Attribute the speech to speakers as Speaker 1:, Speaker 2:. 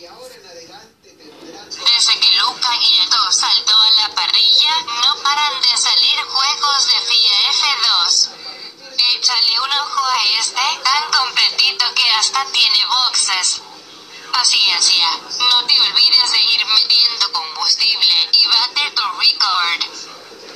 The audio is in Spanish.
Speaker 1: Desde que Luca Guilletó saltó a la parrilla, no paran de salir juegos de FIA F2. Échale un ojo a este, tan completito que hasta tiene boxes. Paciencia.